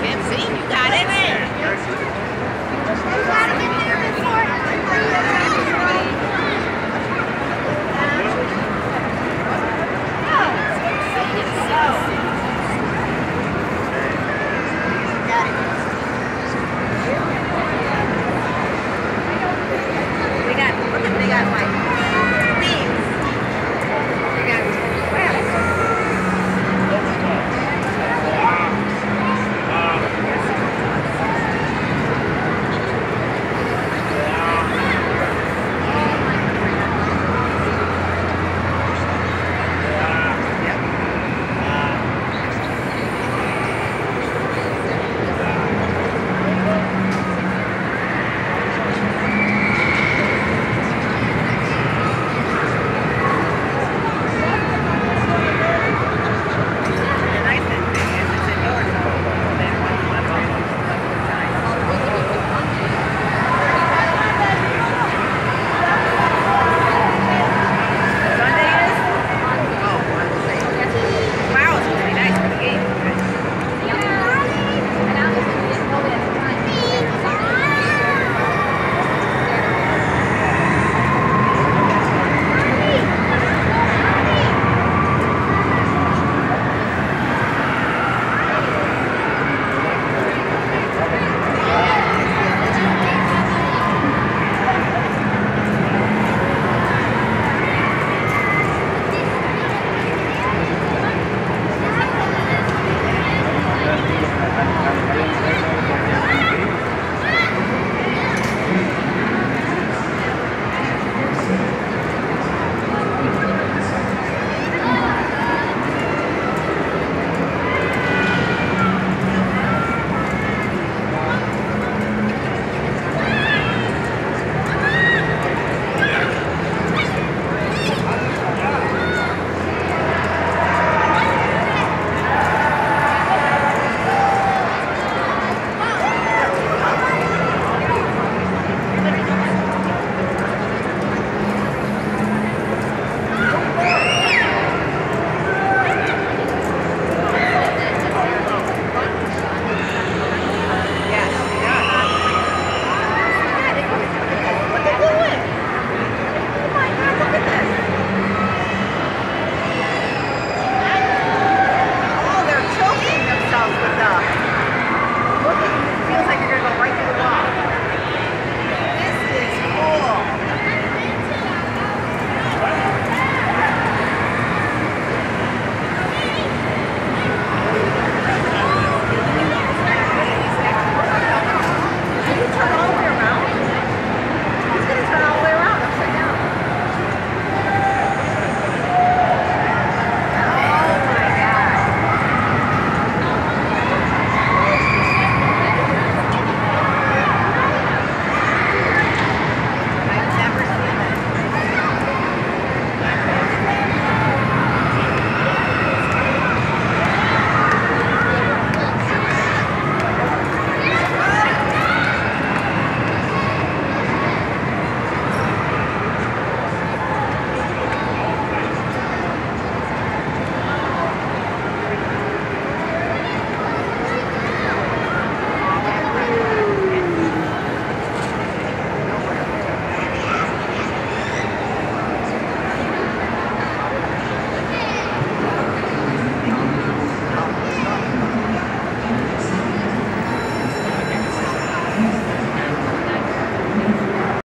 can't see. You got it. Yeah.